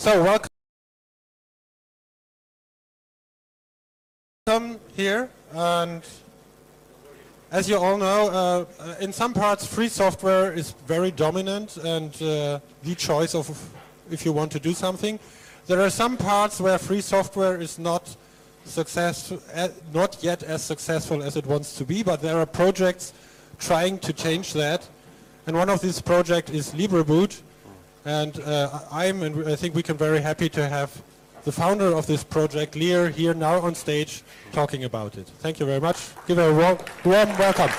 So welcome here, and as you all know, uh, uh, in some parts free software is very dominant and uh, the choice of if you want to do something. There are some parts where free software is not successful, uh, not yet as successful as it wants to be, but there are projects trying to change that. And one of these projects is LibreBoot. And uh, I'm, and I think we can very happy to have the founder of this project, Leah, here now on stage talking about it. Thank you very much. Give a warm, warm welcome.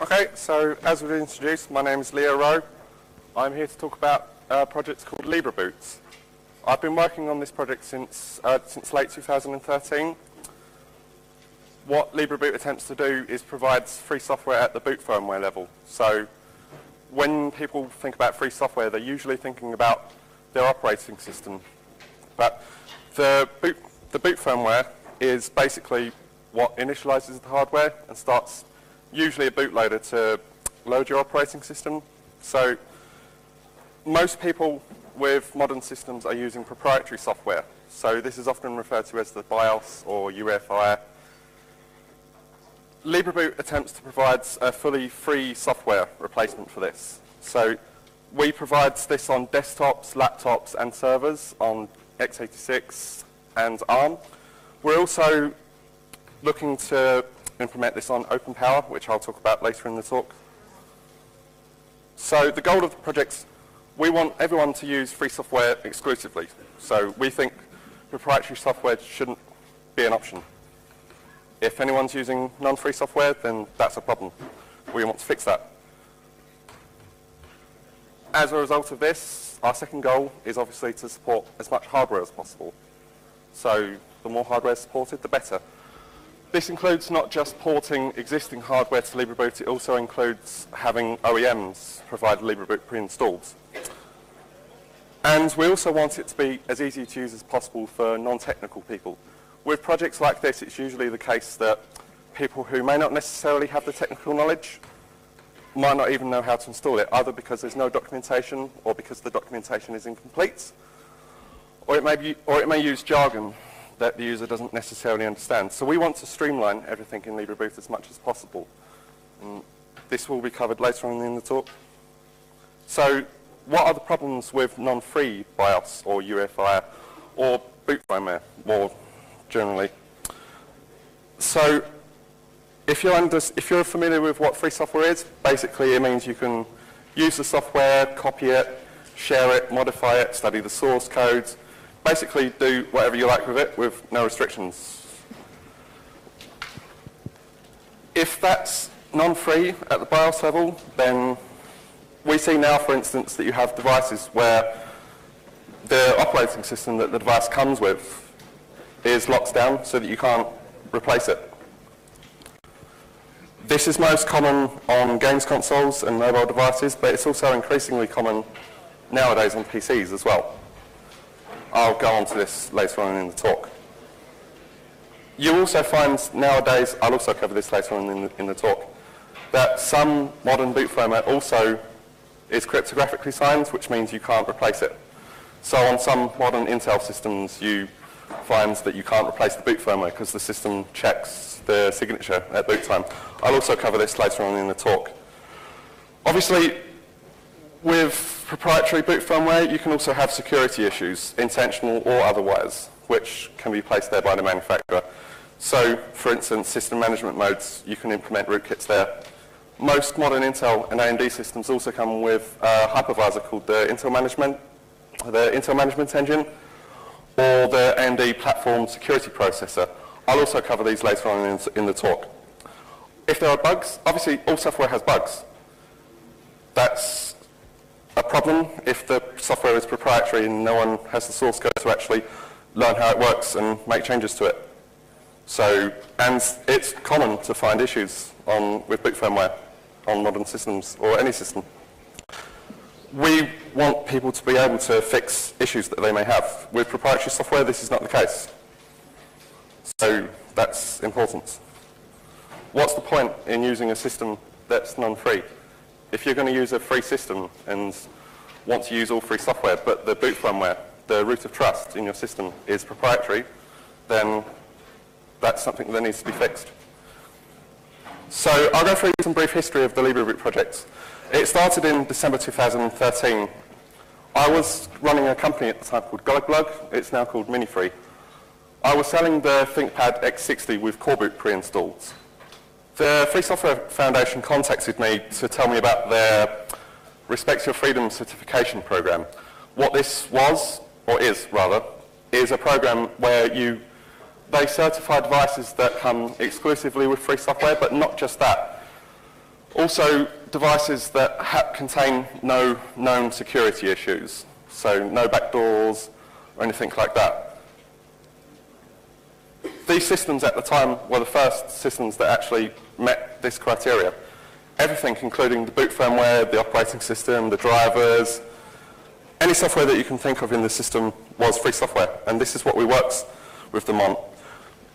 Okay, so as we've introduced, my name is Leah Rowe. I'm here to talk about a project called LibreBoots. I've been working on this project since, uh, since late 2013. What LibreBoot attempts to do is provides free software at the boot firmware level. So when people think about free software, they're usually thinking about their operating system. But the boot, the boot firmware is basically what initializes the hardware and starts usually a bootloader to load your operating system. So most people with modern systems are using proprietary software. So this is often referred to as the BIOS or UEFI. LibreBoot attempts to provide a fully free software replacement for this. So we provide this on desktops, laptops and servers on x86 and ARM. We're also looking to implement this on OpenPower, which I'll talk about later in the talk. So the goal of the project, we want everyone to use free software exclusively. So we think proprietary software shouldn't be an option. If anyone's using non-free software, then that's a problem. We want to fix that. As a result of this, our second goal is obviously to support as much hardware as possible. So the more hardware supported, the better. This includes not just porting existing hardware to LibreBoot, it also includes having OEMs provide LibreBoot pre-installed. And we also want it to be as easy to use as possible for non-technical people. With projects like this, it's usually the case that people who may not necessarily have the technical knowledge might not even know how to install it, either because there's no documentation or because the documentation is incomplete, or it may, be, or it may use jargon that the user doesn't necessarily understand. So we want to streamline everything in LibreBoot as much as possible. And this will be covered later on in the talk. So what are the problems with non-free BIOS or UEFI or boot firmware more generally? So if you're, under, if you're familiar with what free software is, basically it means you can use the software, copy it, share it, modify it, study the source codes, basically do whatever you like with it with no restrictions. If that's non-free at the BIOS level, then we see now, for instance, that you have devices where the operating system that the device comes with is locked down so that you can't replace it. This is most common on games consoles and mobile devices, but it's also increasingly common nowadays on PCs as well. I'll go on to this later on in the talk. You also find nowadays, I'll also cover this later on in the, in the talk, that some modern boot firmware also is cryptographically signed, which means you can't replace it. So on some modern Intel systems, you find that you can't replace the boot firmware because the system checks the signature at boot time. I'll also cover this later on in the talk. Obviously, with proprietary boot firmware, you can also have security issues, intentional or otherwise, which can be placed there by the manufacturer. So, for instance, system management modes, you can implement rootkits there. Most modern Intel and AMD systems also come with a hypervisor called the Intel Management, the Intel Management Engine, or the AMD Platform Security Processor. I'll also cover these later on in, in the talk. If there are bugs, obviously all software has bugs. That's a problem if the software is proprietary and no one has the source code to actually learn how it works and make changes to it. So, and it's common to find issues on, with boot firmware on modern systems or any system. We want people to be able to fix issues that they may have. With proprietary software, this is not the case. So that's important. What's the point in using a system that's non-free? if you're going to use a free system and want to use all free software, but the boot firmware, the root of trust in your system is proprietary, then that's something that needs to be fixed. So I'll go through some brief history of the LibreBoot project. It started in December 2013. I was running a company at the time called Glug It's now called Minifree. I was selling the ThinkPad X60 with Coreboot pre-installed. The Free Software Foundation contacted me to tell me about their Respect Your Freedom certification program. What this was, or is rather, is a program where you, they certify devices that come exclusively with free software, but not just that. Also, devices that contain no known security issues, so no backdoors or anything like that. These systems at the time were the first systems that actually met this criteria. Everything, including the boot firmware, the operating system, the drivers, any software that you can think of in the system was free software, and this is what we worked with them on.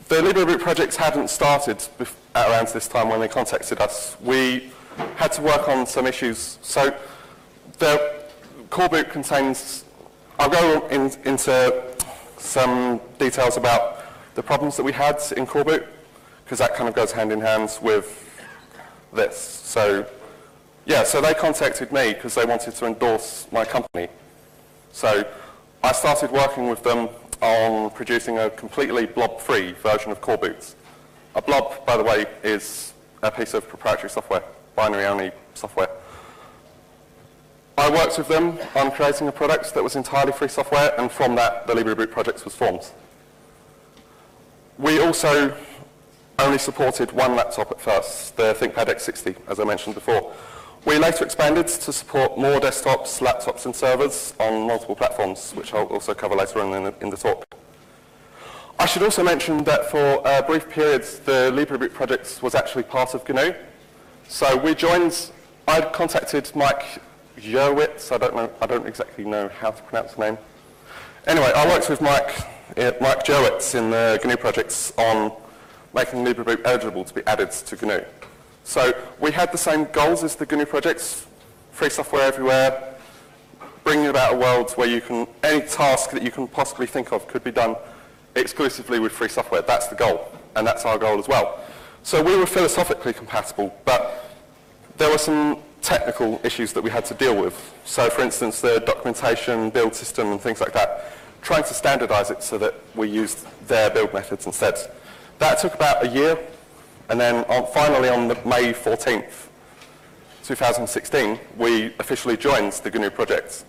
The LibreBoot projects hadn't started at around this time when they contacted us. We had to work on some issues. So the Coreboot contains, I'll go in, into some details about the problems that we had in Coreboot, because that kind of goes hand in hand with this. So, yeah, so they contacted me because they wanted to endorse my company. So I started working with them on producing a completely blob-free version of Coreboot. A blob, by the way, is a piece of proprietary software, binary-only software. I worked with them on creating a product that was entirely free software, and from that, the LibreBoot project was formed. We also only supported one laptop at first, the ThinkPad X60, as I mentioned before. We later expanded to support more desktops, laptops and servers on multiple platforms, which I'll also cover later on in the, in the talk. I should also mention that for uh, brief periods, the LibreBoot project was actually part of GNU. So we joined, I contacted Mike Gerwitz, I don't know, I don't exactly know how to pronounce the name. Anyway, I worked with Mike eh, Mike Gerwitz in the GNU projects on making LibreBoot eligible to be added to GNU. So we had the same goals as the GNU projects, free software everywhere, bringing about a world where you can, any task that you can possibly think of could be done exclusively with free software. That's the goal, and that's our goal as well. So we were philosophically compatible, but there were some technical issues that we had to deal with. So for instance, the documentation, build system, and things like that trying to standardize it so that we used their build methods instead. That took about a year, and then on, finally on the May 14th, 2016, we officially joined the GNU project.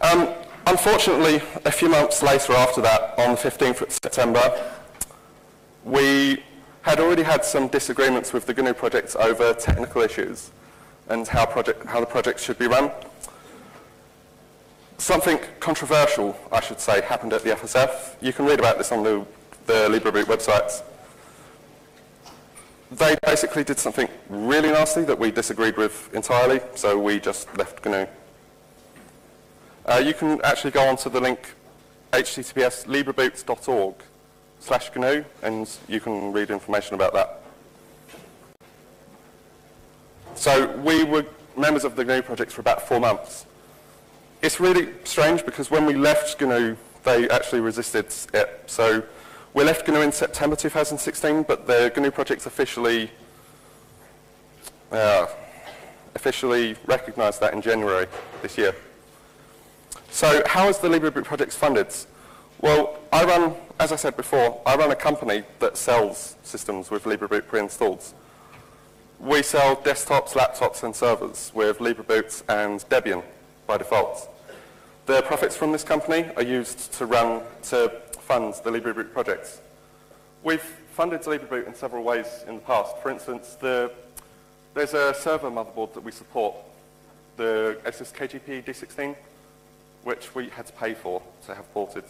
Um, unfortunately, a few months later after that, on the 15th of September, we had already had some disagreements with the GNU project over technical issues and how, project, how the project should be run. Something controversial, I should say, happened at the FSF. You can read about this on the, the LibreBoot websites. They basically did something really nasty that we disagreed with entirely, so we just left GNU. Uh, you can actually go onto the link https libreboot.org slash GNU, and you can read information about that. So we were members of the GNU project for about four months. It's really strange because when we left GNU, they actually resisted it. So we left GNU in September 2016, but the GNU project officially uh, officially recognized that in January this year. So how is the LibreBoot project funded? Well, I run, as I said before, I run a company that sells systems with LibreBoot pre-installed. We sell desktops, laptops, and servers with LibreBoot and Debian by default. The profits from this company are used to run, to fund the LibreBoot projects. We've funded LibreBoot in several ways in the past. For instance, the, there's a server motherboard that we support, the Asus KGP D16, which we had to pay for to have ported.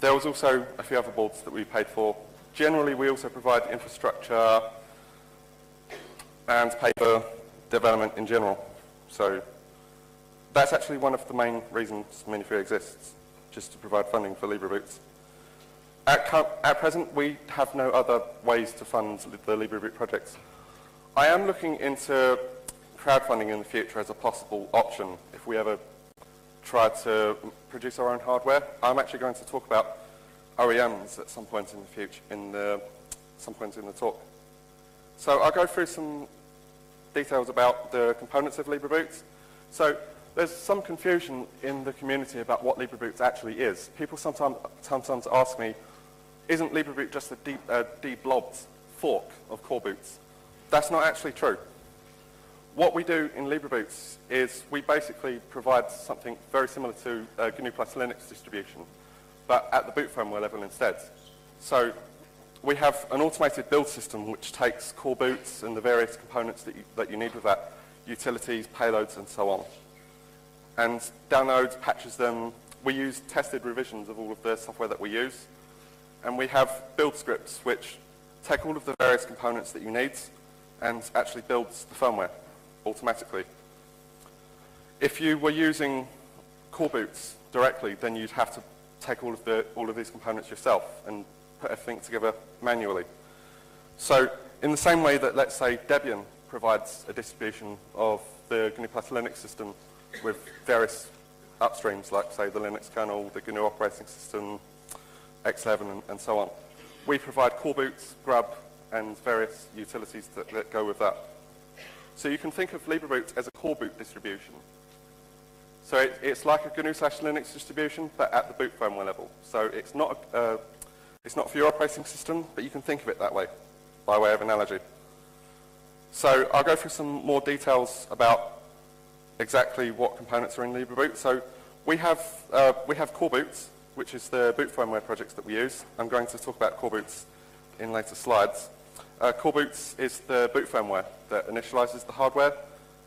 There was also a few other boards that we paid for. Generally, we also provide infrastructure and pay for development in general. So that's actually one of the main reasons Minifree exists, just to provide funding for LibreBoots. At, at present, we have no other ways to fund the LibreBoot projects. I am looking into crowdfunding in the future as a possible option if we ever try to produce our own hardware. I'm actually going to talk about OEMs at some point in the future, in the, some point in the talk. So I'll go through some details about the components of LibreBoot. So there's some confusion in the community about what LibreBoot actually is. People sometimes, sometimes ask me, isn't LibreBoot just a de, uh, deblobbed fork of Coreboot? That's not actually true. What we do in LibreBoot is we basically provide something very similar to uh, GNU plus Linux distribution, but at the boot firmware level instead. So we have an automated build system which takes core boots and the various components that you, that you need with that, utilities, payloads, and so on, and downloads, patches them. We use tested revisions of all of the software that we use, and we have build scripts which take all of the various components that you need and actually builds the firmware automatically. If you were using core boots directly, then you'd have to take all of, the, all of these components yourself and put everything together manually. So in the same way that, let's say, Debian provides a distribution of the GNU Plus Linux system with various upstreams, like, say, the Linux kernel, the GNU operating system, X11, and, and so on. We provide core boots, Grub, and various utilities that, that go with that. So you can think of LibreBoot as a Coreboot distribution. So it, it's like a GNU slash Linux distribution, but at the boot firmware level. So it's not, uh, it's not for your operating system, but you can think of it that way, by way of analogy. So I'll go through some more details about exactly what components are in LibreBoot. So we have, uh, we have Coreboot, which is the boot firmware projects that we use. I'm going to talk about Coreboot in later slides. Uh, Coreboot is the boot firmware that initializes the hardware,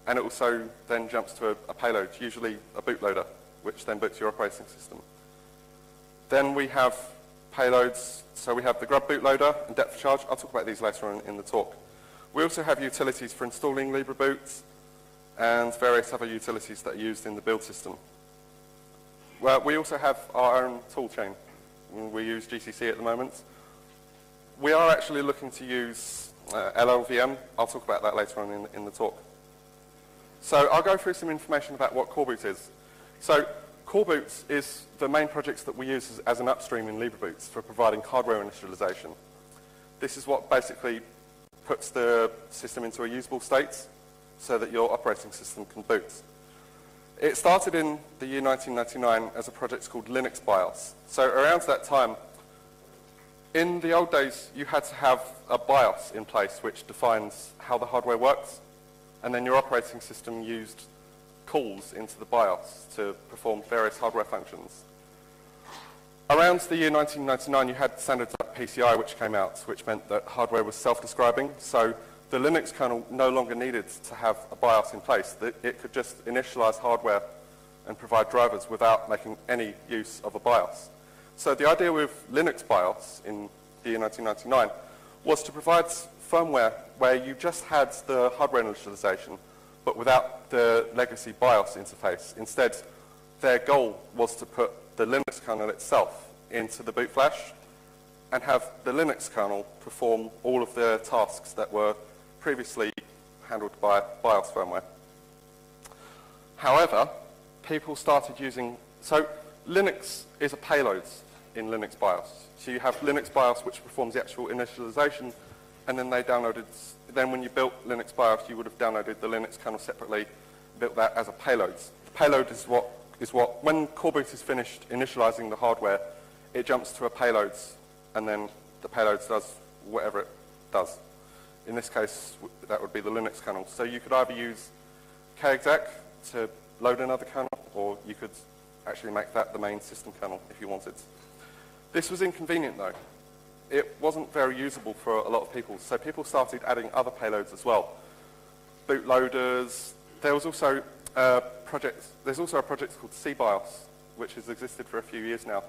and it also then jumps to a, a payload, usually a bootloader, which then boots your operating system. Then we have payloads, so we have the Grub bootloader and Depthcharge. I'll talk about these later on in the talk. We also have utilities for installing LibreBoot and various other utilities that are used in the build system. Well, we also have our own toolchain. We use GCC at the moment. We are actually looking to use uh, LLVM. I'll talk about that later on in, in the talk. So I'll go through some information about what Coreboot is. So Coreboot is the main projects that we use as, as an upstream in LibreBoot for providing hardware initialization. This is what basically puts the system into a usable state so that your operating system can boot. It started in the year 1999 as a project called Linux BIOS. So around that time, in the old days, you had to have a BIOS in place which defines how the hardware works, and then your operating system used calls into the BIOS to perform various hardware functions. Around the year 1999, you had standards like PCI which came out, which meant that hardware was self-describing, so the Linux kernel no longer needed to have a BIOS in place. It could just initialize hardware and provide drivers without making any use of a BIOS. So the idea with Linux BIOS in the year 1999 was to provide firmware where you just had the hardware initialization, but without the legacy BIOS interface. Instead, their goal was to put the Linux kernel itself into the boot flash and have the Linux kernel perform all of the tasks that were previously handled by BIOS firmware. However, people started using, so Linux is a payload in Linux BIOS. So you have Linux BIOS which performs the actual initialization and then they downloaded, then when you built Linux BIOS you would have downloaded the Linux kernel separately, built that as a payload. The payload is what, is what when Coreboot is finished initializing the hardware, it jumps to a payload and then the payload does whatever it does. In this case, that would be the Linux kernel. So you could either use kexec to load another kernel, or you could actually make that the main system kernel if you wanted. This was inconvenient though. It wasn't very usable for a lot of people, so people started adding other payloads as well. Bootloaders. There was also a project, there's also a project called SeaBIOS, which has existed for a few years now,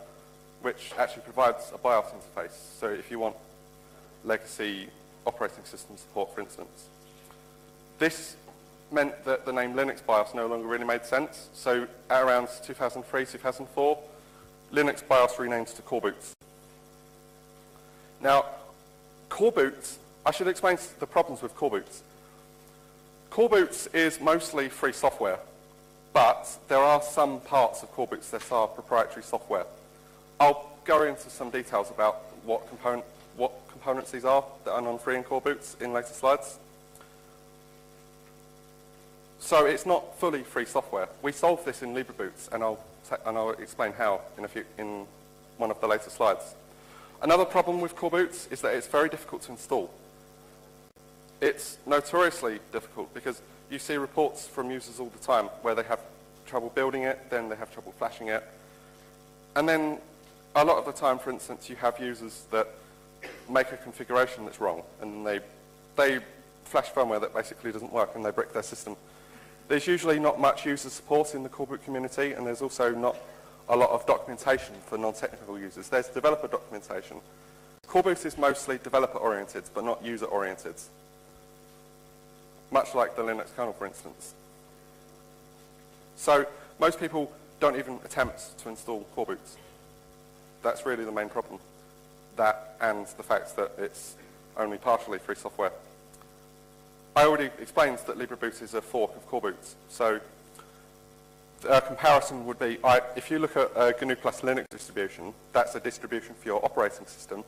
which actually provides a BIOS interface. So if you want legacy operating system support, for instance. This meant that the name Linux BIOS no longer really made sense. So at around 2003, 2004, Linux BIOS renamed to Coreboot. Now, Coreboot, I should explain the problems with Coreboot. Core Boots is mostly free software, but there are some parts of Core Boots that are proprietary software. I'll go into some details about what, component, what components these are that are non-free in Core Boots in later slides. So it's not fully free software. We solved this in LibreBoots, and I'll, and I'll explain how in, a few, in one of the later slides. Another problem with Core Boots is that it's very difficult to install. It's notoriously difficult because you see reports from users all the time where they have trouble building it, then they have trouble flashing it. And then a lot of the time, for instance, you have users that make a configuration that's wrong and they, they flash firmware that basically doesn't work and they brick their system. There's usually not much user support in the coreboot community and there's also not a lot of documentation for non-technical users. There's developer documentation. Coreboot is mostly developer-oriented but not user-oriented much like the Linux kernel, for instance. So most people don't even attempt to install Coreboot. That's really the main problem. That and the fact that it's only partially free software. I already explained that LibreBoot is a fork of core boots. So a comparison would be, I, if you look at a GNU plus Linux distribution, that's a distribution for your operating system.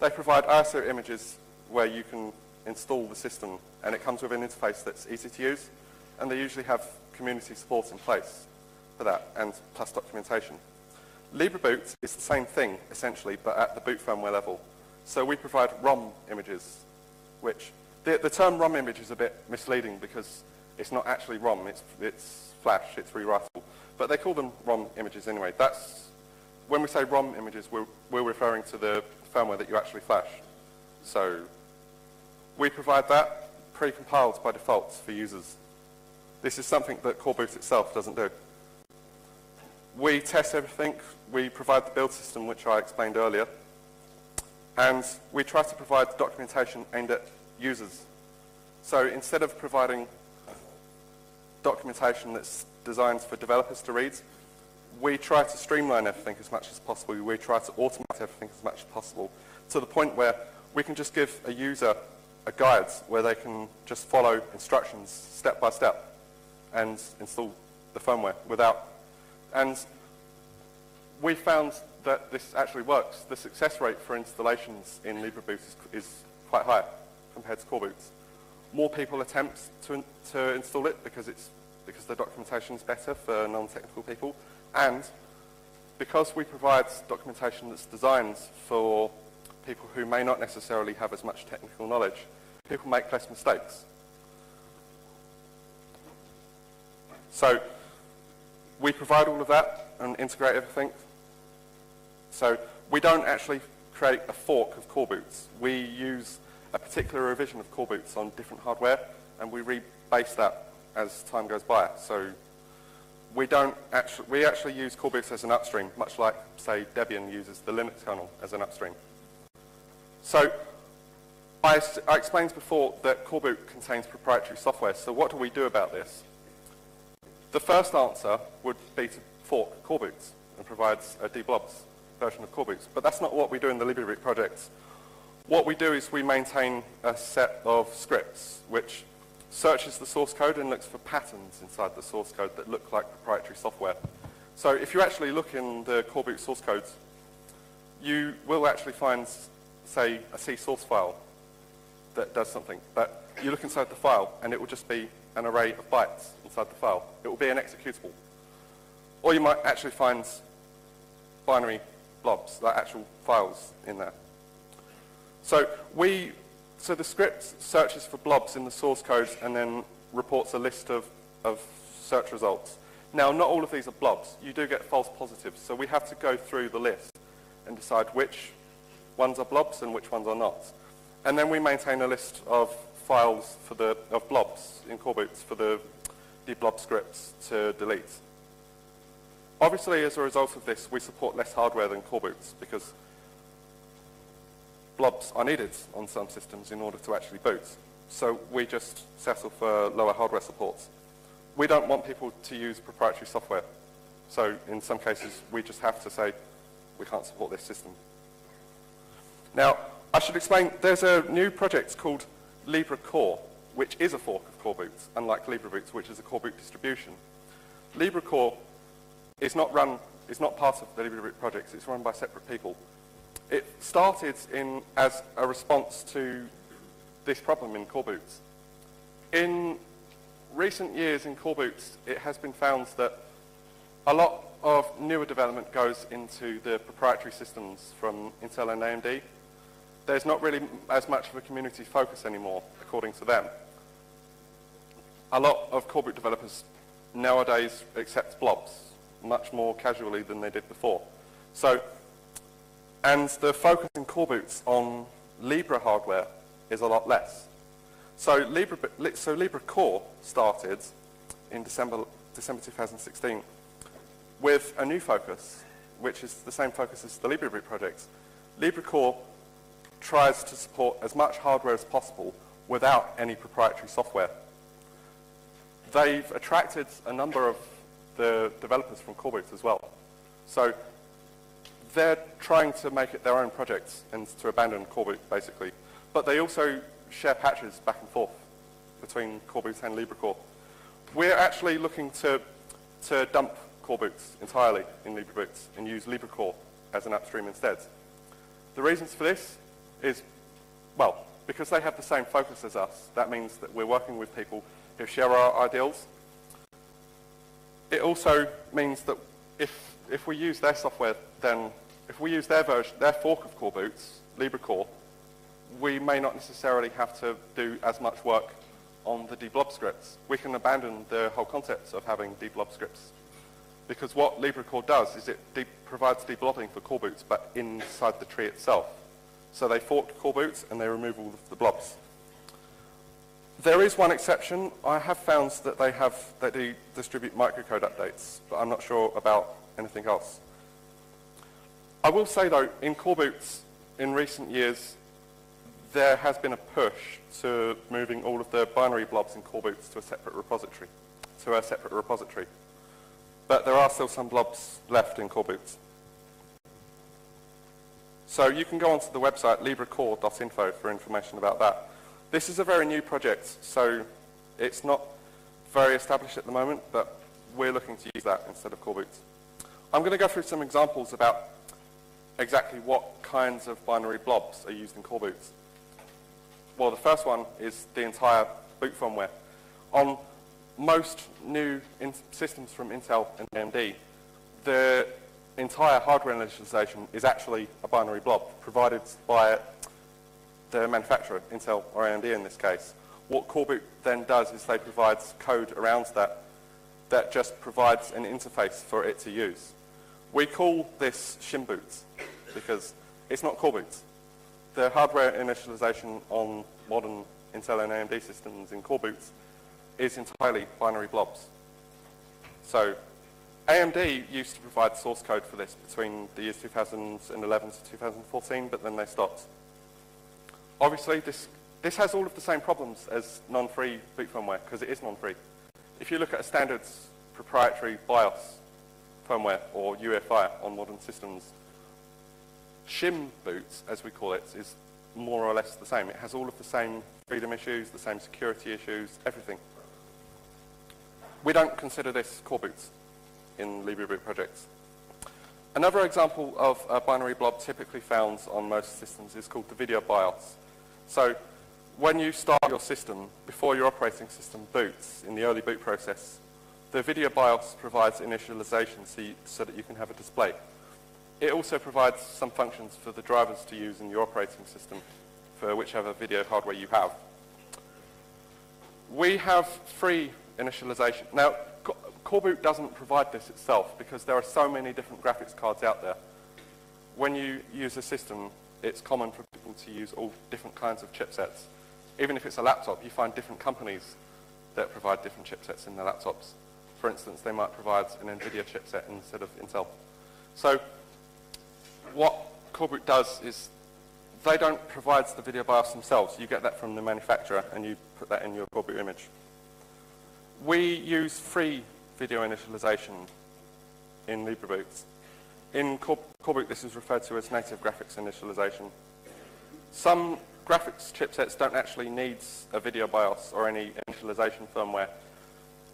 They provide ISO images where you can install the system, and it comes with an interface that's easy to use, and they usually have community support in place for that, and plus documentation. LibreBoot is the same thing, essentially, but at the boot firmware level. So we provide ROM images, which, the, the term ROM image is a bit misleading because it's not actually ROM, it's, it's Flash, it's rewritable. But they call them ROM images anyway. That's, when we say ROM images, we're, we're referring to the firmware that you actually flash. So we provide that pre-compiled by default for users. This is something that Coreboot itself doesn't do. We test everything. We provide the build system, which I explained earlier. And we try to provide documentation aimed at users. So instead of providing documentation that's designed for developers to read, we try to streamline everything as much as possible. We try to automate everything as much as possible to the point where we can just give a user a guide where they can just follow instructions step by step and install the firmware without. And we found that this actually works. The success rate for installations in LibreBoot is, is quite high compared to Coreboot. More people attempt to, to install it because, it's, because the documentation is better for non-technical people. And because we provide documentation that's designed for people who may not necessarily have as much technical knowledge, people make less mistakes. So we provide all of that and integrate everything. So we don't actually create a fork of core boots. We use a particular revision of core boots on different hardware and we rebase that as time goes by. So we don't actually, we actually use core boots as an upstream, much like, say, Debian uses the Linux kernel as an upstream. So I, I explained before that Coreboot contains proprietary software, so what do we do about this? The first answer would be to fork Coreboots and provide a dblobs version of Coreboots, but that's not what we do in the LibreBoot project. What we do is we maintain a set of scripts which searches the source code and looks for patterns inside the source code that look like proprietary software. So if you actually look in the Coreboot source codes, you will actually find, say, a C source file that does something. But you look inside the file, and it will just be an array of bytes inside the file. It will be an executable. Or you might actually find binary blobs, like actual files in there. So we, so the script searches for blobs in the source code and then reports a list of, of search results. Now, not all of these are blobs. You do get false positives, so we have to go through the list and decide which ones are blobs and which ones are not. And then we maintain a list of files for the, of blobs in Coreboots for the deblob scripts to delete. Obviously, as a result of this, we support less hardware than Coreboots because blobs are needed on some systems in order to actually boot. So we just settle for lower hardware supports. We don't want people to use proprietary software. So in some cases, we just have to say, we can't support this system. Now, I should explain, there's a new project called LibreCore. which is a fork of Coreboot, unlike LibreBoot, which is a Coreboot distribution. LibreCore is not run, is not part of the LibreBoot projects, it's run by separate people. It started in, as a response to this problem in Coreboot. In recent years in Coreboot, it has been found that a lot of newer development goes into the proprietary systems from Intel and AMD. There's not really as much of a community focus anymore, according to them. A lot of Coreboot developers nowadays accept blobs much more casually than they did before. So, and the focus in Coreboot on Libre hardware is a lot less. So Libre, so LibreCore started in December, December 2016 with a new focus, which is the same focus as the LibreBoot project. LibreCore tries to support as much hardware as possible without any proprietary software. They've attracted a number of the developers from Coreboot as well. So they're trying to make it their own projects and to abandon Coreboot, basically. But they also share patches back and forth between Coreboot and LibreCore. We're actually looking to, to dump Coreboot entirely in LibreBoot and use LibreCore as an upstream instead. The reasons for this is, well, because they have the same focus as us, that means that we're working with people who share our ideals. It also means that if, if we use their software, then if we use their version, their fork of Coreboot, LibreCore, we may not necessarily have to do as much work on the deblob scripts. We can abandon the whole concept of having deblob scripts. Because what LibreCore does is it de provides deblobbing for Coreboot, but inside the tree itself. So they fork Coreboot and they remove all of the blobs. There is one exception. I have found that they have they do distribute microcode updates, but I'm not sure about anything else. I will say though, in Coreboot, in recent years, there has been a push to moving all of the binary blobs in Coreboot to a separate repository, to a separate repository. But there are still some blobs left in Coreboot. So you can go onto the website librecore.info for information about that. This is a very new project, so it's not very established at the moment, but we're looking to use that instead of Coreboot. I'm going to go through some examples about exactly what kinds of binary blobs are used in Coreboot. Well, the first one is the entire boot firmware. On most new systems from Intel and AMD, the entire hardware initialization is actually a binary blob provided by the manufacturer, Intel or AMD in this case. What Coreboot then does is they provide code around that that just provides an interface for it to use. We call this shim boots because it's not core boots. The hardware initialization on modern Intel and AMD systems in core boots is entirely binary blobs. So AMD used to provide source code for this between the years 2011 to 2014, but then they stopped. Obviously, this, this has all of the same problems as non-free boot firmware, because it is non-free. If you look at a standard proprietary BIOS firmware, or UEFI, on modern systems, shim boots, as we call it, is more or less the same. It has all of the same freedom issues, the same security issues, everything. We don't consider this core boots in LibreBoot projects. Another example of a binary blob typically found on most systems is called the video BIOS. So when you start your system, before your operating system boots in the early boot process, the video BIOS provides initialization so, you, so that you can have a display. It also provides some functions for the drivers to use in your operating system for whichever video hardware you have. We have free initialization. Now, Coreboot doesn't provide this itself because there are so many different graphics cards out there. When you use a system, it's common for people to use all different kinds of chipsets. Even if it's a laptop, you find different companies that provide different chipsets in their laptops. For instance, they might provide an NVIDIA chipset instead of Intel. So what Coreboot does is they don't provide the video BIOS themselves. You get that from the manufacturer and you put that in your Coreboot image. We use free video initialization in LibreBoot. In Coreboot, this is referred to as native graphics initialization. Some graphics chipsets don't actually need a video BIOS or any initialization firmware.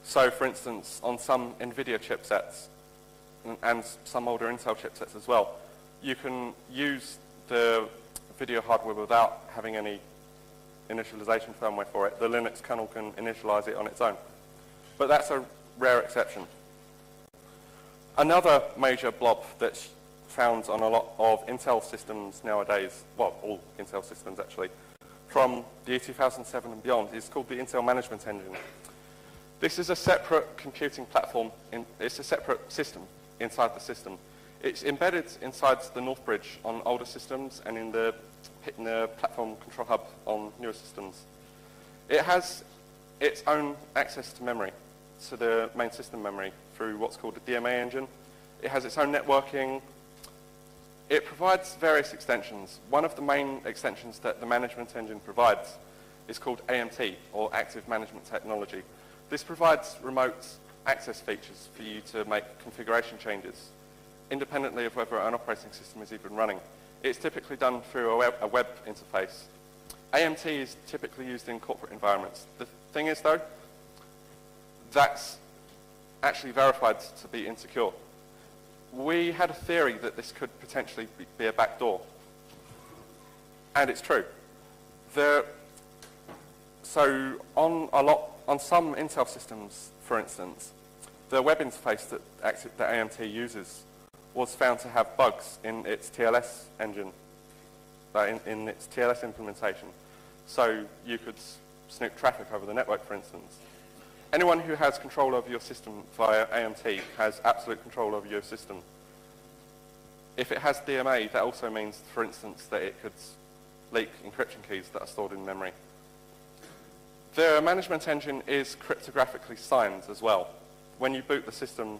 So, for instance, on some NVIDIA chipsets and, some older Intel chipsets as well, you can use the video hardware without having any initialization firmware for it. The Linux kernel can initialize it on its own. But that's a rare exception. Another major blob that's found on a lot of Intel systems nowadays, well, all Intel systems actually, from the year 2007 and beyond, is called the Intel Management Engine. This is a separate computing platform, in, it's a separate system inside the system. It's embedded inside the Northbridge on older systems and in the, in the platform control hub on newer systems. It has its own access to memory, to the main system memory, through what's called a DMA engine. It has its own networking. It provides various extensions. One of the main extensions that the management engine provides is called AMT, or Active Management Technology. This provides remote access features for you to make configuration changes, independently of whether an operating system is even running. It's typically done through a web, a web interface. AMT is typically used in corporate environments. The thing is, though, that's actually verified to be insecure. We had a theory that this could potentially be a backdoor. And it's true. So on a lot, on some Intel systems, for instance, the web interface that, that AMT uses was found to have bugs in its TLS engine, uh, in, in its TLS implementation. So you could snoop traffic over the network, for instance. Anyone who has control over your system via AMT has absolute control over your system. If it has DMA, that also means, for instance, that it could leak encryption keys that are stored in memory. The management engine is cryptographically signed as well. When you boot the system,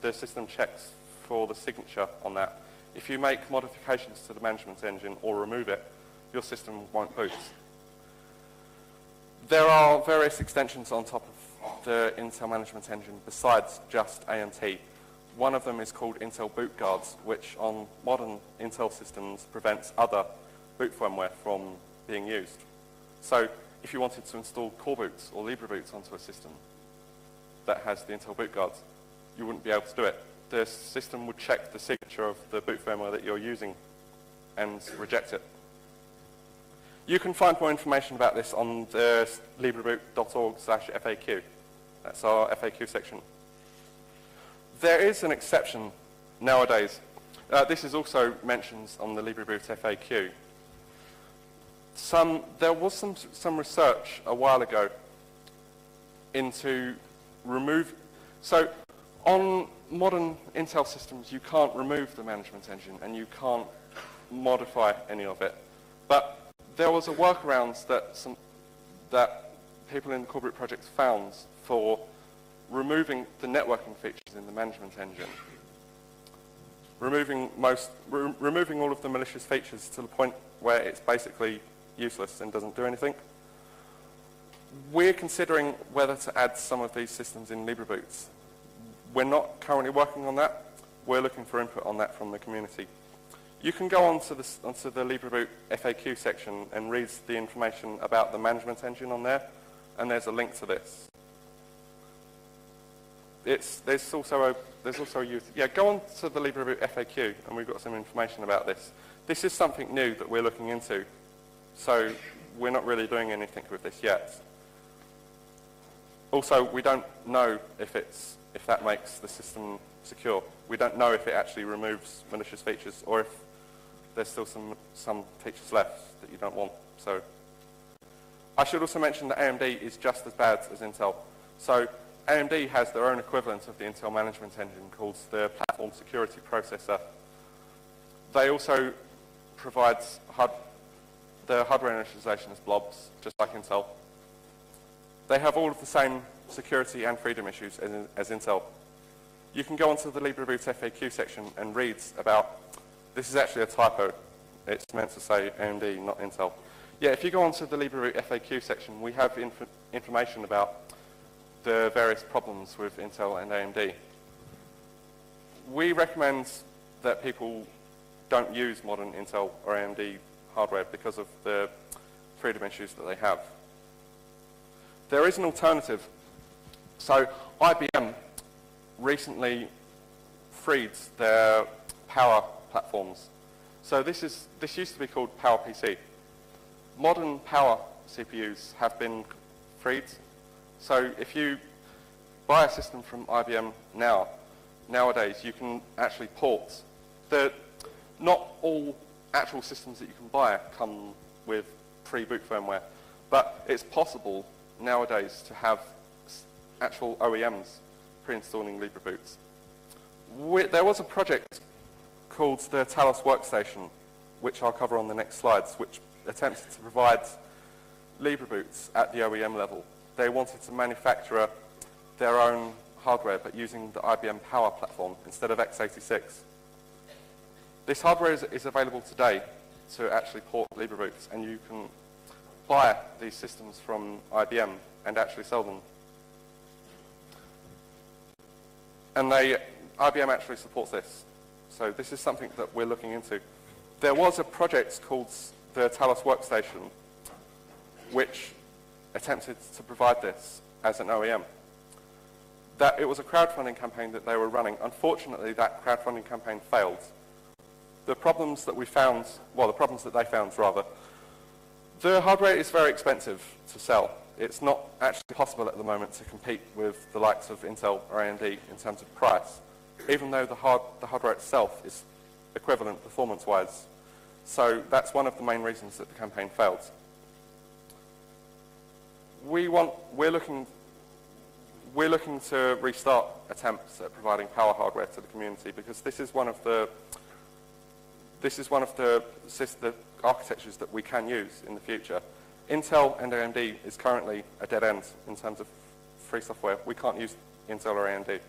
the system checks for the signature on that. If you make modifications to the management engine or remove it, your system won't boot. There are various extensions on top of the Intel Management Engine besides just AMT. One of them is called Intel Boot Guards, which on modern Intel systems prevents other boot firmware from being used. So if you wanted to install Coreboots or LibreBoots onto a system that has the Intel Boot Guards, you wouldn't be able to do it. The system would check the signature of the boot firmware that you're using and reject it. You can find more information about this on the libreboot.org slash FAQ. That's our FAQ section. There is an exception nowadays. Uh, this is also mentioned on the LibreBoot FAQ. Some, there was some, some research a while ago into remove... So on modern Intel systems, you can't remove the management engine and you can't modify any of it. But there was a workaround that, some, that people in the Coreboot project found for removing the networking features in the management engine. Removing, most, re removing all of the malicious features to the point where it's basically useless and doesn't do anything. We're considering whether to add some of these systems in LibreBoots. We're not currently working on that. We're looking for input on that from the community. You can go onto the, onto the LibreBoot FAQ section and read the information about the management engine on there, and there's a link to this. It's, there's also a, there's also a yeah, go on to the LibreBoot FAQ, and we've got some information about this. This is something new that we're looking into, so we're not really doing anything with this yet. Also, we don't know if, it's, if that makes the system secure. We don't know if it actually removes malicious features or if there's still some, some features left that you don't want. So I should also mention that AMD is just as bad as Intel. So AMD has their own equivalent of the Intel management engine called the Platform Security Processor. They also provide hard, the hardware initialization as blobs, just like Intel. They have all of the same security and freedom issues as, as Intel. You can go onto the LibreBoot FAQ section and read about this is actually a typo. It's meant to say AMD, not Intel. Yeah, if you go onto the LibreBoot FAQ section, we have inf information about the various problems with Intel and AMD. We recommend that people don't use modern Intel or AMD hardware because of the freedom issues that they have. There is an alternative. So IBM recently freed their power platforms. So this, is, this used to be called PowerPC. Modern power CPUs have been freed. So if you buy a system from IBM now, nowadays, you can actually port. The, not all actual systems that you can buy come with pre-boot firmware, but it's possible nowadays to have actual OEMs pre-installing LibreBoots. We, there was a project called the Talos Workstation, which I'll cover on the next slides, which attempted to provide LibreBoots at the OEM level. They wanted to manufacture their own hardware, but using the IBM Power platform instead of x86. This hardware is, is available today to actually port LibreBoots, and you can buy these systems from IBM and actually sell them. And they, IBM actually supports this. So this is something that we're looking into. There was a project called the Talos Workstation, which attempted to provide this as an OEM. That it was a crowdfunding campaign that they were running. Unfortunately, that crowdfunding campaign failed. The problems that we found, well, the problems that they found, rather, the hardware is very expensive to sell. It's not actually possible at the moment to compete with the likes of Intel or AMD in terms of price, even though the, hard, the hardware itself is equivalent performance-wise. So that's one of the main reasons that the campaign failed. We want, we're looking, we're looking to restart attempts at providing power hardware to the community because this is one of the, this is one of the, the architectures that we can use in the future. Intel and AMD is currently a dead end in terms of free software. We can't use Intel or AMD.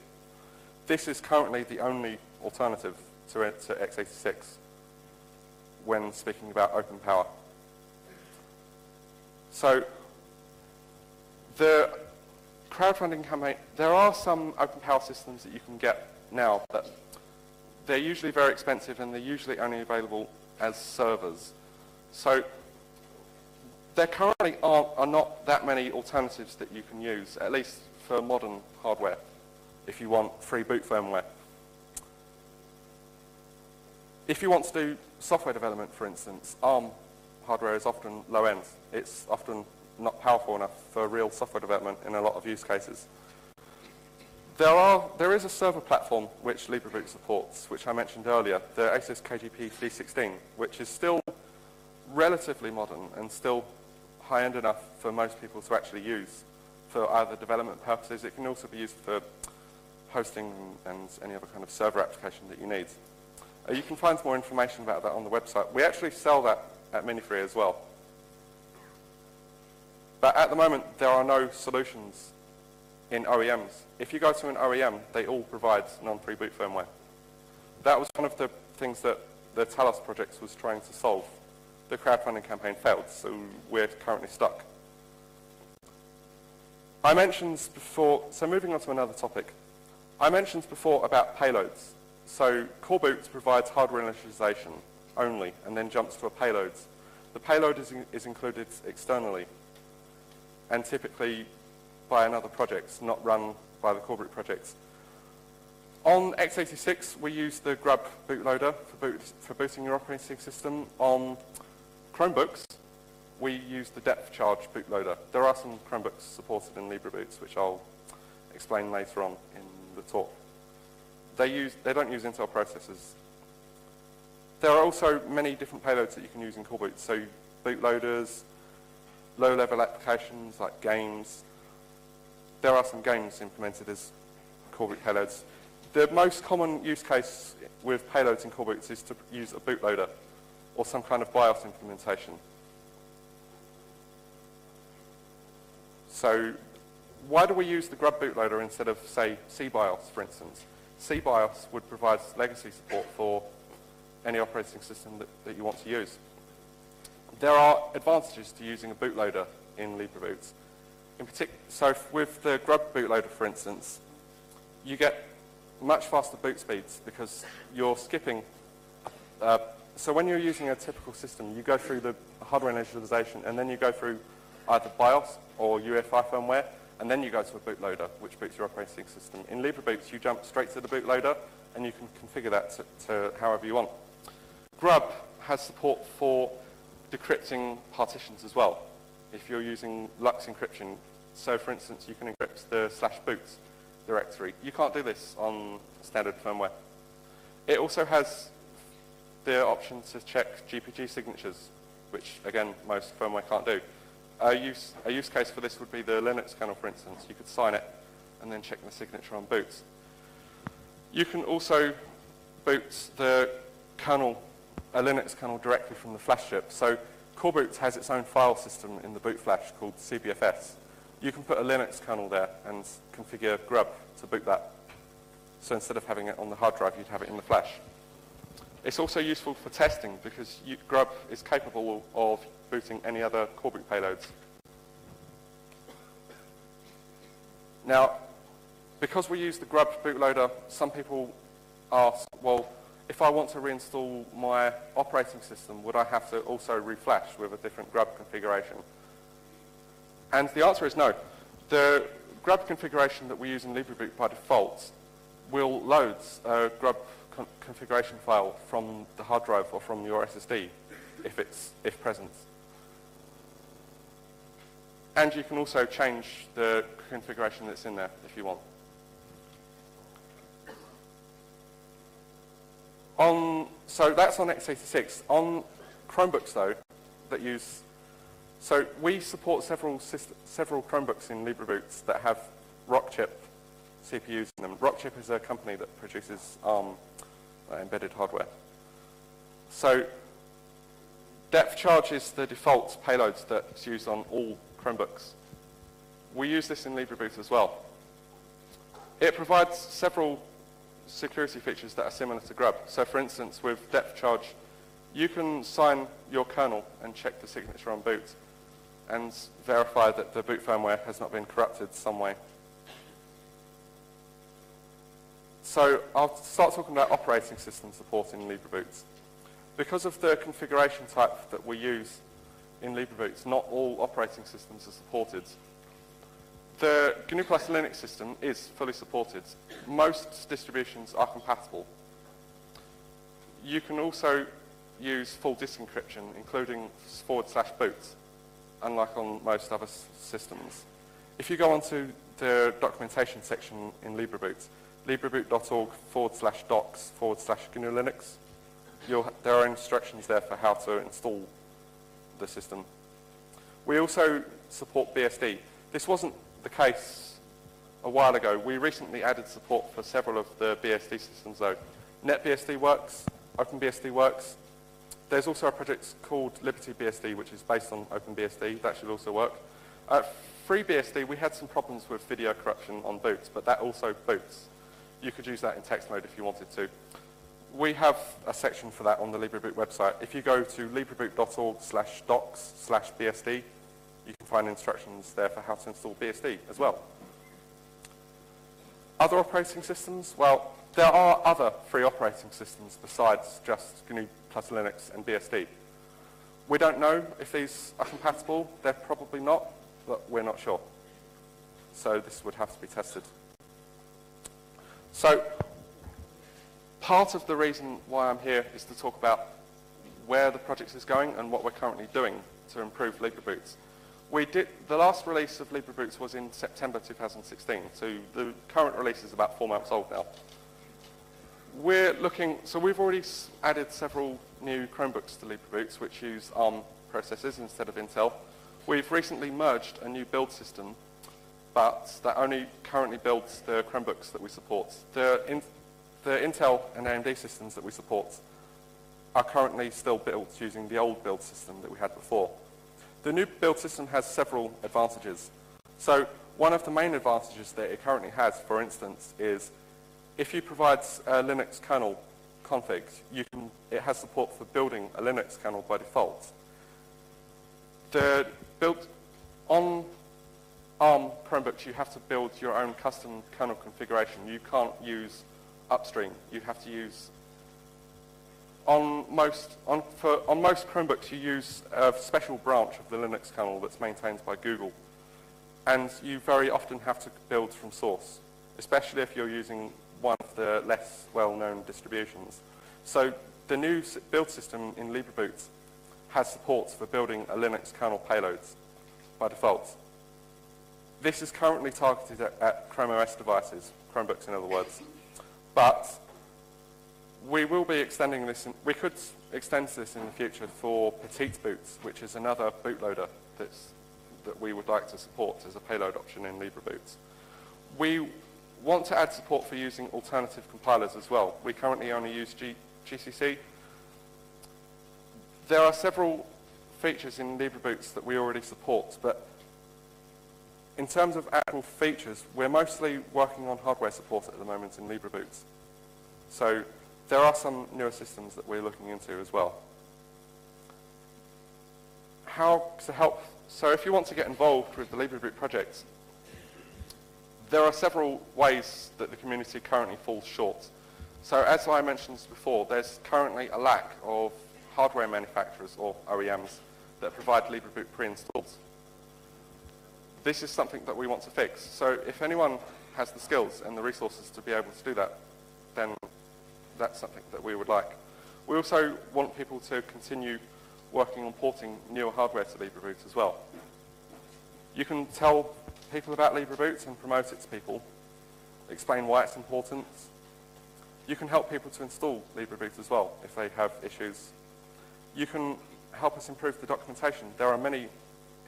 This is currently the only alternative to, to x86 when speaking about open power. So the crowdfunding campaign, there are some open power systems that you can get now, but they're usually very expensive and they're usually only available as servers. So there currently aren't, are not that many alternatives that you can use, at least for modern hardware, if you want free boot firmware. If you want to do software development, for instance, ARM hardware is often low end. It's often not powerful enough for real software development in a lot of use cases. There, are, there is a server platform which LibreBoot supports, which I mentioned earlier, the ASUS KGPE-D16, which is still relatively modern and still high-end enough for most people to actually use for either development purposes. It can also be used for hosting and any other kind of server application that you need. Uh, you can find more information about that on the website. We actually sell that at Minifree as well. But at the moment, there are no solutions in OEMs. If you go to an OEM, they all provide non-free boot firmware. That was one of the things that the Talos project was trying to solve the crowdfunding campaign failed, so we're currently stuck. I mentioned before, so moving on to another topic. I mentioned before about payloads. So Coreboot provides hardware initialization only and then jumps to a payload. The payload is, in, is included externally and typically by another project, not run by the Coreboot projects. On x86, we use the Grub bootloader for, boot, for booting your operating system. On Chromebooks, we use the Depthcharge bootloader. There are some Chromebooks supported in LibreBoots, which I'll explain later on in the talk. They, use, they don't use Intel processors. There are also many different payloads that you can use in Coreboot. So bootloaders, low-level applications like games. There are some games implemented as Coreboot payloads. The most common use case with payloads in Coreboots is to use a bootloader or some kind of BIOS implementation. So why do we use the Grub bootloader instead of, say, SeaBIOS, for instance? SeaBIOS would provide legacy support for any operating system that, that you want to use. There are advantages to using a bootloader in LibreBoots. In so with the Grub bootloader, for instance, you get much faster boot speeds because you're skipping uh, so when you're using a typical system, you go through the hardware initialization and then you go through either BIOS or UEFI firmware and then you go to a bootloader which boots your operating system. In LibreBoots you jump straight to the bootloader and you can configure that to, to however you want. Grub has support for decrypting partitions as well. If you're using LUKS encryption, so for instance you can encrypt the slash boots directory. You can't do this on standard firmware. It also has the option to check GPG signatures, which again most firmware can't do. A use, a use case for this would be the Linux kernel, for instance. You could sign it and then check the signature on boots. You can also boot the kernel, a Linux kernel directly from the flash chip. So Coreboot has its own file system in the boot flash called CBFS. You can put a Linux kernel there and configure grub to boot that. So instead of having it on the hard drive, you'd have it in the flash. It's also useful for testing because you, grub is capable of booting any other Coreboot payloads. Now, because we use the grub bootloader, some people ask, well, if I want to reinstall my operating system, would I have to also reflash with a different grub configuration? And the answer is no. The grub configuration that we use in LibreBoot by default will load a grub con configuration file from the hard drive or from your SSD if it's if present. And you can also change the configuration that's in there if you want. On, so that's on x86. On Chromebooks, though, that use... So we support several, several Chromebooks in LibreBoots that have Rockchip CPUs in them. Rockchip is a company that produces ARM uh, embedded hardware. So Depthcharge is the default payload that's used on all Chromebooks. We use this in LibreBoot as well. It provides several security features that are similar to Grub. So for instance, with Depthcharge, you can sign your kernel and check the signature on boot and verify that the boot firmware has not been corrupted some way. So I'll start talking about operating system support in LibreBoots. Because of the configuration type that we use in LibreBoots, not all operating systems are supported. The GNU Plus Linux system is fully supported. Most distributions are compatible. You can also use full disk encryption, including forward slash boot, unlike on most other systems. If you go onto the documentation section in LibreBoot, libreboot.org forward slash docs forward slash GNU Linux. There are instructions there for how to install the system. We also support BSD. This wasn't the case a while ago. We recently added support for several of the BSD systems though. NetBSD works, OpenBSD works. There's also a project called LibertyBSD which is based on OpenBSD. That should also work. Uh, FreeBSD, we had some problems with video corruption on boots, but that also boots you could use that in text mode if you wanted to. We have a section for that on the LibreBoot website. If you go to libreboot.org slash docs slash BSD, you can find instructions there for how to install BSD as well. Other operating systems? Well, there are other free operating systems besides just GNU plus Linux and BSD. We don't know if these are compatible. They're probably not, but we're not sure. So this would have to be tested. So part of the reason why I'm here is to talk about where the project is going and what we're currently doing to improve LibreBoots. We did, the last release of LibreBoots was in September 2016, so the current release is about four months old now. We're looking, so we've already added several new Chromebooks to LibreBoots which use ARM processors instead of Intel. We've recently merged a new build system but that only currently builds the Chromebooks that we support. The, in, the Intel and AMD systems that we support are currently still built using the old build system that we had before. The new build system has several advantages. So one of the main advantages that it currently has, for instance, is if you provide a Linux kernel config, you can, it has support for building a Linux kernel by default. The built on ARM Chromebooks, you have to build your own custom kernel configuration. You can't use upstream. You have to use On most, on, for, on most Chromebooks, you use a special branch of the Linux kernel that's maintained by Google. And you very often have to build from source, especially if you're using one of the less well-known distributions. So the new build system in LibreBoot has support for building a Linux kernel payloads by default. This is currently targeted at, at Chrome OS devices, Chromebooks in other words. But we will be extending this, in, we could extend this in the future for Petitboots, which is another bootloader that's, that we would like to support as a payload option in LibreBoot. We want to add support for using alternative compilers as well. We currently only use G, GCC. There are several features in LibreBoots that we already support, but in terms of actual features, we're mostly working on hardware support at the moment in LibreBoots. So there are some newer systems that we're looking into as well. How to help, so if you want to get involved with the LibreBoot project, there are several ways that the community currently falls short. So as I mentioned before, there's currently a lack of hardware manufacturers or OEMs that provide LibreBoot pre-installs. This is something that we want to fix. So if anyone has the skills and the resources to be able to do that, then that's something that we would like. We also want people to continue working on porting newer hardware to LibreBoot as well. You can tell people about LibreBoot and promote it to people, explain why it's important. You can help people to install LibreBoot as well if they have issues. You can help us improve the documentation. There are many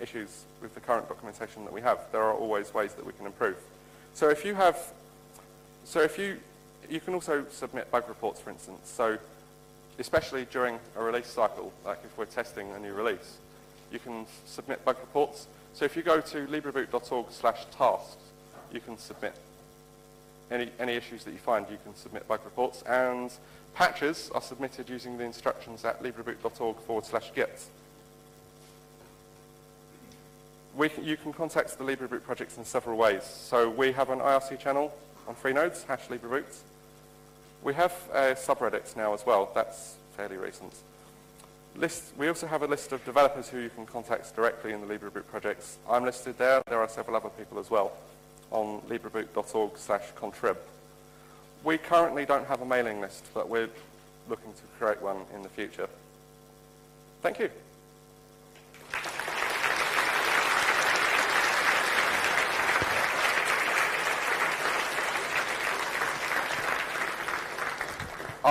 issues with the current documentation that we have. There are always ways that we can improve. So if you have, so if you, you can also submit bug reports, for instance. So especially during a release cycle, like if we're testing a new release, you can submit bug reports. So if you go to libreboot.org slash tasks, you can submit any, any issues that you find, you can submit bug reports. And patches are submitted using the instructions at libreboot.org forward slash git. You can contact the LibreBoot projects in several ways. So we have an IRC channel on Freenodes, hash LibreBoot. We have uh, a subreddit now as well. That's fairly recent. List, we also have a list of developers who you can contact directly in the LibreBoot projects. I'm listed there. There are several other people as well on libreboot.org slash contrib. We currently don't have a mailing list, but we're looking to create one in the future. Thank you.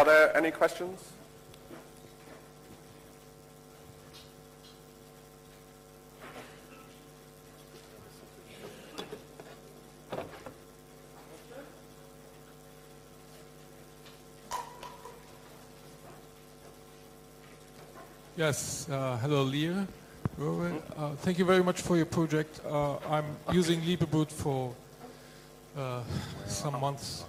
Are there any questions? Yes, uh, hello Leah. Uh, thank you very much for your project. Uh, I'm using LibreBoot for uh, some months.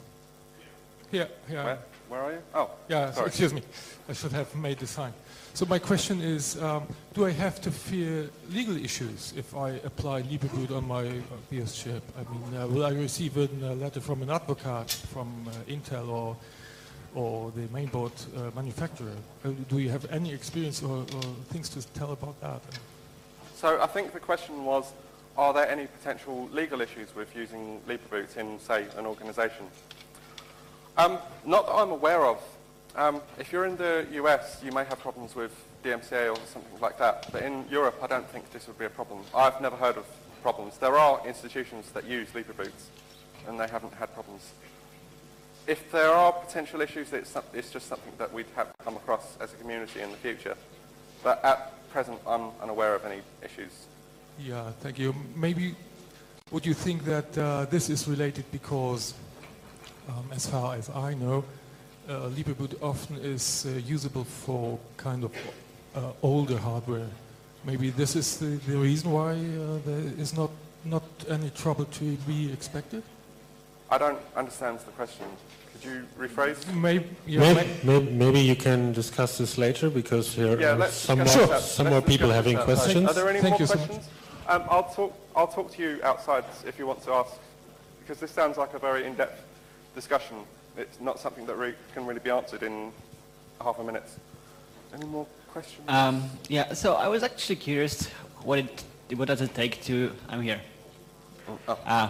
Here, here. Where, where are you? Oh, Yeah, sorry. excuse me. I should have made the sign. So my question is, um, do I have to fear legal issues if I apply LibreBoot on my uh, BS chip? I mean, uh, will I receive a uh, letter from an advocate from uh, Intel or or the mainboard uh, manufacturer? Uh, do you have any experience or, or things to tell about that? So I think the question was, are there any potential legal issues with using LibreBoot in, say, an organization? Um, not that I'm aware of. Um, if you're in the US, you may have problems with DMCA or something like that. But in Europe, I don't think this would be a problem. I've never heard of problems. There are institutions that use LibreBoot, and they haven't had problems. If there are potential issues, it's, it's just something that we'd have to come across as a community in the future. But at present, I'm unaware of any issues. Yeah, thank you. Maybe would you think that uh, this is related because, um, as far as I know, uh, LibreBoot often is uh, usable for kind of uh, older hardware. Maybe this is the, the reason why uh, there is not not any trouble to be expected. I don't understand the question. Could you rephrase? Maybe, yeah, Maybe, maybe, maybe you can discuss this later because here Yeah, are some more, discuss that. some Let's more people having that. questions. Are there any Thank more you so much. questions? Um, I'll talk. I'll talk to you outside if you want to ask, because this sounds like a very in-depth discussion. It's not something that re- can really be answered in half a minute. Any more questions? Um, yeah, so I was actually curious what it what does it take to I'm here Oh. uh,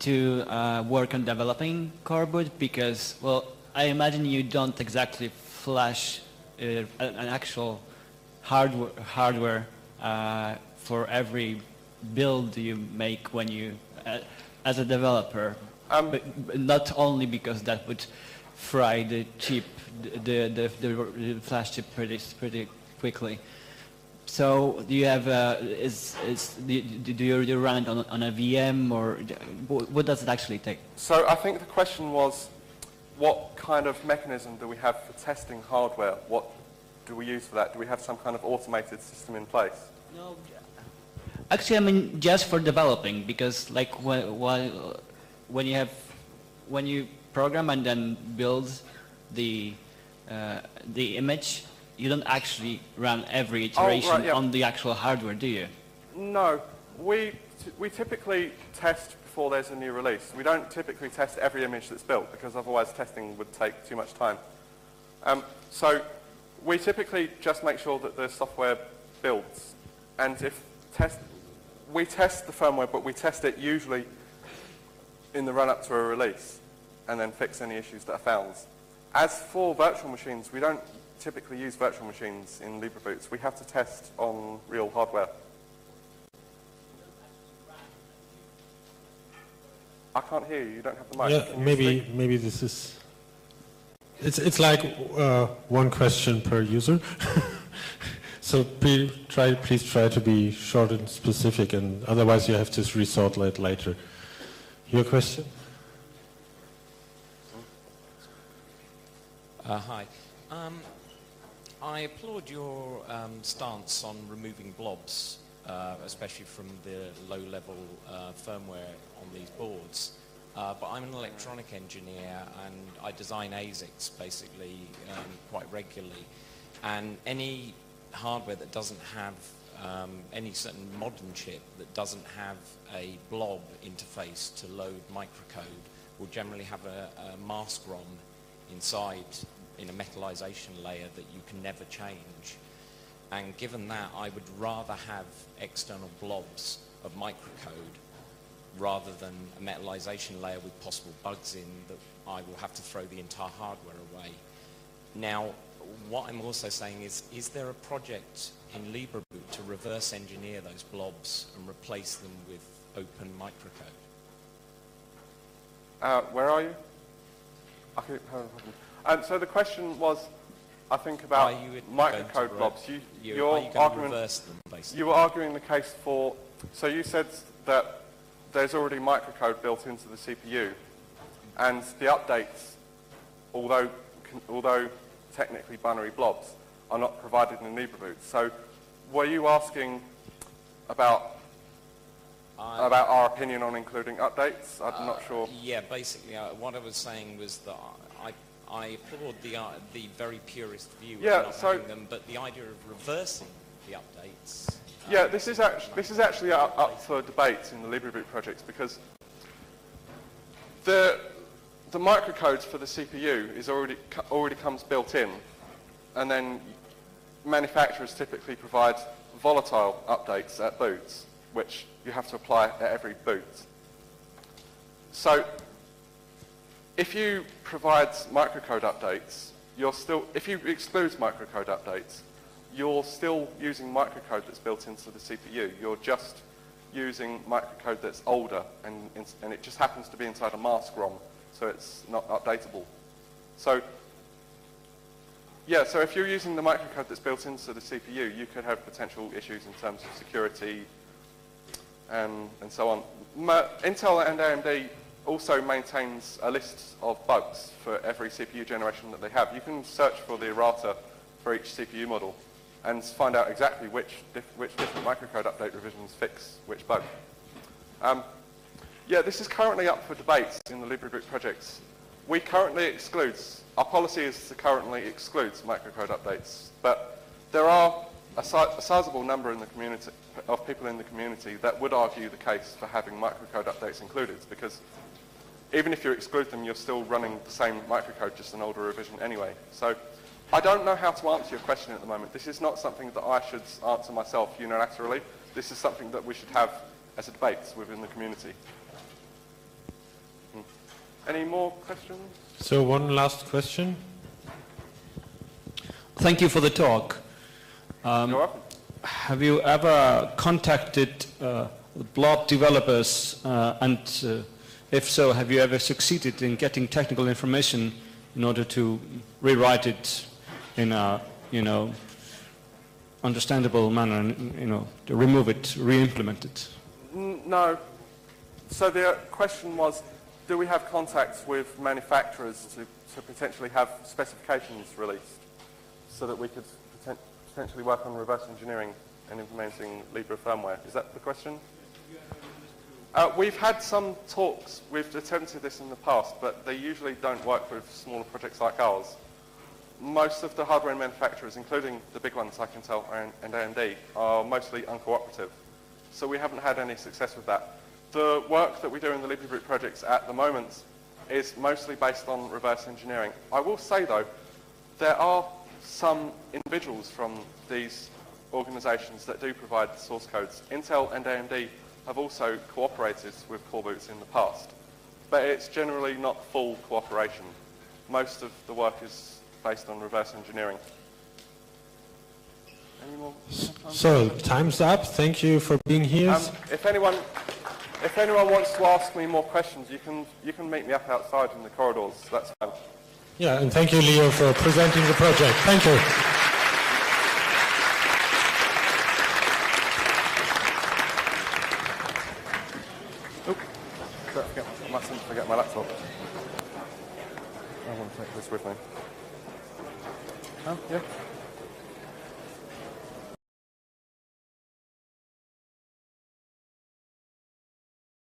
to uh, work on developing Coreboot because well I imagine you don't exactly flash uh, an actual hardware hardware uh, for every build you make when you uh, as a developer Um, not only because that would fry the chip the the, the, the flash chip pretty pretty quickly so do you have uh, is is do you, do you, run it on, a- on a VM or what, does it actually take? So I think the question was, what kind of mechanism do we have for testing hardware? What do we use for that? Do we have some kind of automated system in place? No. Actually, I mean just for developing because like when when you have when you program and then build the uh, the image, you don't actually run every Oh, right, iteration yeah. on the actual hardware, do you? No, we, t- we typically test before there's a new release. We don't typically test every image that's built because otherwise testing would take too much time. Um, so we typically just make sure that the software builds. And if test, we test the firmware, but we test it usually in the run-up to a release and then fix any issues that are found. As for virtual machines, we don't typically use virtual machines in LibreBoots. We have to test on real hardware. I can't hear you. You don't have the mic. Yeah, maybe speak? maybe this is. It's it's like uh, one question per user. so please try please try to be short and specific, and otherwise you have to resort it later. Your question? Uh, hi. Um, I applaud your um, stance on removing blobs, uh, especially from the low-level uh, firmware on these boards. Uh, but I'm an electronic engineer and I design ASICs basically um, quite regularly. And any hardware that doesn't have um, any certain modern chip that doesn't have a blob interface to load microcode will generally have a, a mask ROM inside in a metallization layer that you can never change. And given that, I would rather have external blobs of microcode rather than a metallization layer with possible bugs in that I will have to throw the entire hardware away. Now, what I'm also saying is, is there a project in LibreBoot to reverse engineer those blobs and replace them with open microcode? Uh, where are you? I could, hold on, hold. Um, so the question was, I think, about Are you going microcode blobs. You, you- your you argument, reverse them, basically? you were arguing the case for. So you said that there's already microcode built into the CPU, and the updates, although although technically binary blobs, are not provided in LibreBoot. So were you asking about I- about our opinion on including updates? I'm not sure. Yeah, basically, uh, what I was saying was that I, I applaud the, uh, the very purist view Yeah, of not so- having them, but the idea of reversing the updates. uh, Yeah, this is actually this is actually up, up for debate in the LibreBoot projects because the the microcodes for the CPU is already already comes built in, and then manufacturers typically provide volatile updates at boots, which you have to apply at every boot. So if you provide microcode updates, you're still, if you exclude microcode updates, you're still using microcode that's built into the CPU. You're just using microcode that's older, and, and it just happens to be inside a mask ROM, so it's not updatable. So, yeah, so if you're using the microcode that's built into the CPU, you could have potential issues in terms of security and, and so on. Intel and AMD also maintains a list of bugs for every CPU generation that they have. You can search for the errata for each CPU model and find out exactly which, which different microcode update revisions fix which bug. Um, yeah, this is currently up for debate in the LibreBoot projects. We currently exclude, our policy is to currently exclude microcode updates, but there are a, si- a sizable number in the community, of people in the community that would argue the case for having microcode updates included, because even if you exclude them, you're still running the same microcode, just an older revision anyway. So I don't know how to answer your question at the moment. This is not something that I should answer myself unilaterally. This is something that we should have as a debate within the community. Any more questions? So one last question. Thank you for the talk. Um, You're welcome. have you ever contacted uh, blob developers, uh, and uh, if so, have you ever succeeded in getting technical information in order to rewrite it in a, you know, understandable manner, and, you know, to remove it, re-implement it? No. So the question was, do we have contacts with manufacturers to, to potentially have specifications released so that we could poten- potentially work on reverse engineering and implementing Libra firmware? Is that the question? Uh, we've had some talks, we've attempted this in the past, but they usually don't work with smaller projects like ours. Most of the hardware manufacturers, including the big ones like Intel and AMD, are mostly uncooperative. So we haven't had any success with that. The work that we do in the LibreBoot projects at the moment is mostly based on reverse engineering. I will say though, there are some individuals from these organizations that do provide source codes. Intel and AMD have also cooperated with Coreboots in the past, but it's generally not full cooperation. Most of the work is based on reverse engineering. Any more? So time's up. Thank you for being here. Um, if anyone, if anyone wants to ask me more questions, you can you can meet me up outside in the corridors. That's fine. yeah, and thank you, Leah, for presenting the project. Thank you. Don't forget, I mustn't forget my laptop. I want to take this with me. Oh, yeah.